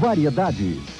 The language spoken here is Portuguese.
Variedades.